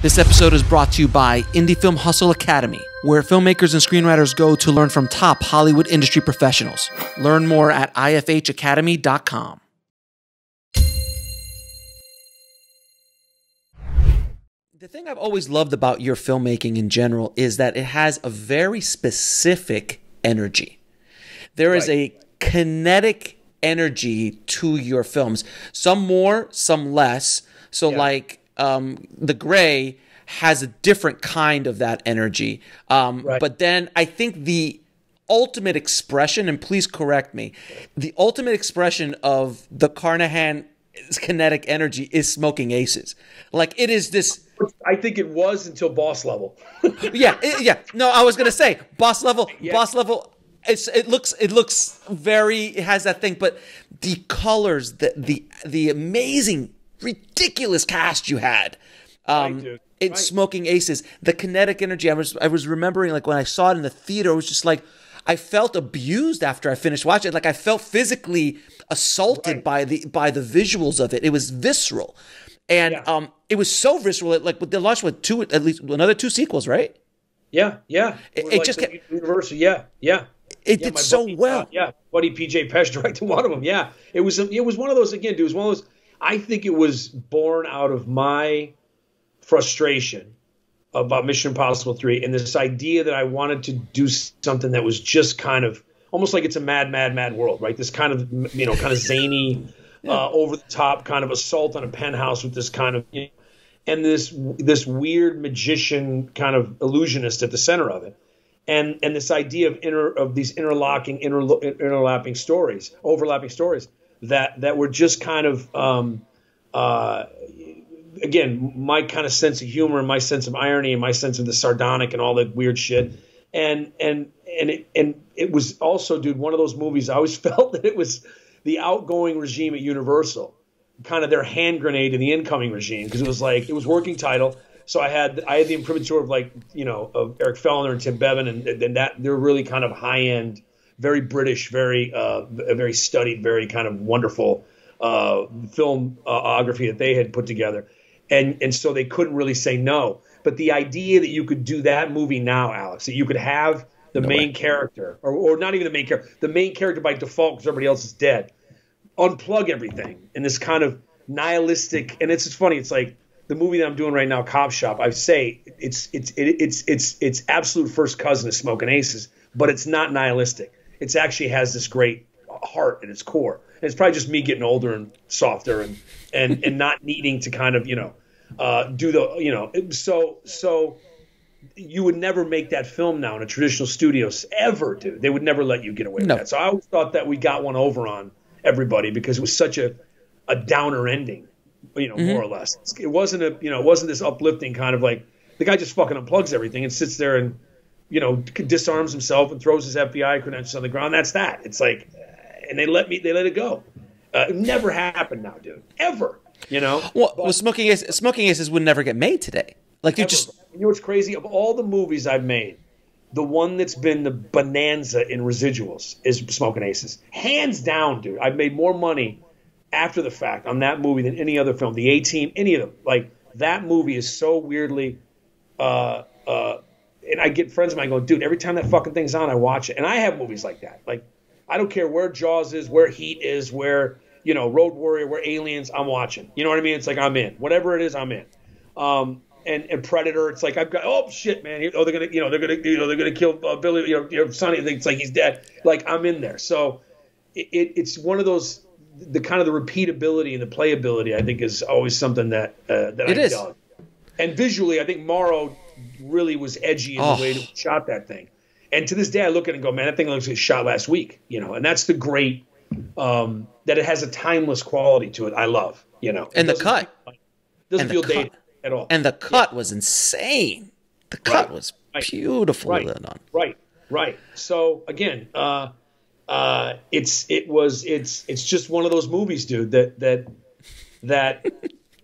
This episode is brought to you by Indie Film Hustle Academy, where filmmakers and screenwriters go to learn from top Hollywood industry professionals. Learn more at ifhacademy.com. The thing I've always loved about your filmmaking in general is that it has a very specific energy. There is Right. a kinetic energy to your films, some more, some less. So, like, um, The Grey has a different kind of that energy. Um, Right. But then I think the ultimate expression, and please correct me, the ultimate expression of the Carnahan kinetic energy is smoking aces. Like it is this. I think it was until boss level. Yeah, it- yeah. No, I was gonna say boss level. Boss level. It's it looks it looks very it has that thing, but the colors, the the the amazing, ridiculous cast you had. Um, Right, in Right. Smoking Aces, the kinetic energy. I was I was remembering like when I saw it in the theater, it was just like I felt abused after I finished watching it. Like I felt physically assaulted Right. by the by the visuals of it. It was visceral, and Yeah. um, it was so visceral. It, like with the launch with two at least another two sequels, right? Yeah, yeah. It- it like just kept- Universal. Yeah, yeah. It Yeah, did so buddy, well. uh, yeah, buddy PJ Pesce directed one of them. Yeah, it was it was one of those again, dude. It was one of those. I think it was born out of my frustration about Mission Impossible three and this idea that I wanted to do something that was just kind of almost like it's a mad, mad, mad world, right? This kind of you know kind of zany, uh, over the top kind of assault on a penthouse with this kind of. You know, and this this weird magician kind of illusionist at the center of it and and this idea of inter of these interlocking interlo- interlapping stories overlapping stories that that were just kind of um, uh, again my kind of sense of humor and my sense of irony and my sense of the sardonic and all that weird shit and and and it and it was also dude one of those movies I always felt that it was the outgoing regime at Universal kind of their hand grenade in the incoming regime because it was like it was working title. So I had I had the imprimatur of like you know of Eric Fellner and Tim Bevan and, and that they're really kind of high end, very British, very uh, very studied, very kind of wonderful uh, filmography that they had put together, and and so they couldn't really say no. But the idea that you could do that movie now, Alex, that you could have the main character, or, or not even the main character, the main character by default because everybody else is dead, unplug everything in this kind of nihilistic and it's, it's funny it's like the movie that i'm doing right now cop shop i say it's it's it, it's it's it's absolute first cousin of smoking aces but it's not nihilistic it's actually has this great heart at its core and it's probably just me getting older and softer and and and not needing to kind of you know uh do the you know so so you would never make that film now in a traditional studio ever, dude. They would never let you get away with that. So I always thought that we got one over on everybody because it was such a a downer ending, you know, more or less. It wasn't a you know, it wasn't this uplifting kind of like the guy just fucking unplugs everything and sits there and you know disarms himself and throws his FBI credentials on the ground. That's that. It's like, and they let me they let it go. Uh, it never happened now, dude. Ever. You know. Well, well smoking aces, smoking aces would never get made today. Like you just you know what's crazy? Of all the movies I've made, the one that's been the bonanza in residuals is Smoking Aces. Hands down, dude. I've made more money after the fact on that movie than any other film. The A Team, any of them. Like that movie is so weirdly. Uh, and I get friends of mine going, dude. Every time that fucking thing's on, I watch it. And I have movies like that. Like I don't care where Jaws is, where Heat is, where you know Road Warrior, where Aliens. I'm watching. You know what I mean? It's like I'm in. Whatever it is, I'm in. Um, and, and Predator, it's like I've got oh shit, man. Oh, they're gonna you know they're gonna you know they're gonna kill uh, Billy, you know, you know Sonny. It's like he's dead. Like I'm in there. So it, it, it's one of those the kind of the repeatability and the playability. I think is always something that uh, that It I is. dug. And visually, I think Mauro really was edgy in Oh. the way that shot that thing. And to this day, I look at it and go, man, that thing looks like it shot last week. You know, and that's the great um, that it has a timeless quality to it. I love. You know, And the cut. feel- doesn't feel cut. dated at all. and the cut was insane. The cut Right. was Right. beautifully Right. Right, right. So again, uh, uh, it's it was it's it's just one of those movies, dude. That that that,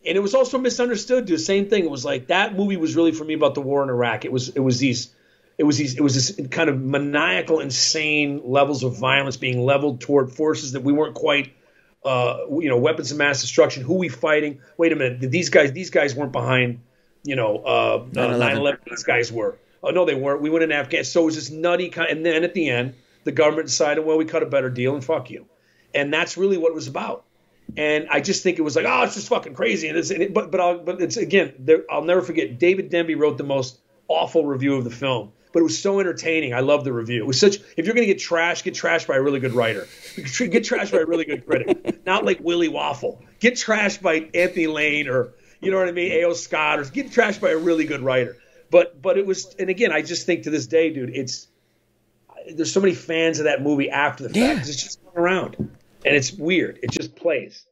and it was also misunderstood. The same thing. It was like that movie was really for me about the war in Iraq. It was it was these. It was these. It was this kind of maniacal, insane levels of violence being leveled toward forces that we weren't quite, uh, you know, weapons of mass destruction. Who we fighting? Wait a minute. These guys. These guys weren't behind you know, uh, 9/11. These guys were. Oh no, they weren't. We went in Afghanistan. So it was this nutty kind. And then at the end, the government decided, well, we cut a better deal and fuck you. And that's really what it was about. And I just think it was like, oh, it's just fucking crazy. And it's, and it, but but I'll, but it's again, there, I'll never forget. David Denby wrote the most awful review of the film, but it was so entertaining. I love the review. It was such. If you're gonna get trashed, get trashed by a really good writer. Get trashed by a really good critic, not like Willie Waffle. Get trashed by Anthony Lane or you know what I mean, A.O. Scott, or get trashed by a really good writer. But but it was, and again, I just think to this day, dude, it's there's so many fans of that movie after the fact. Yeah. It's just around, and it's weird. It just plays.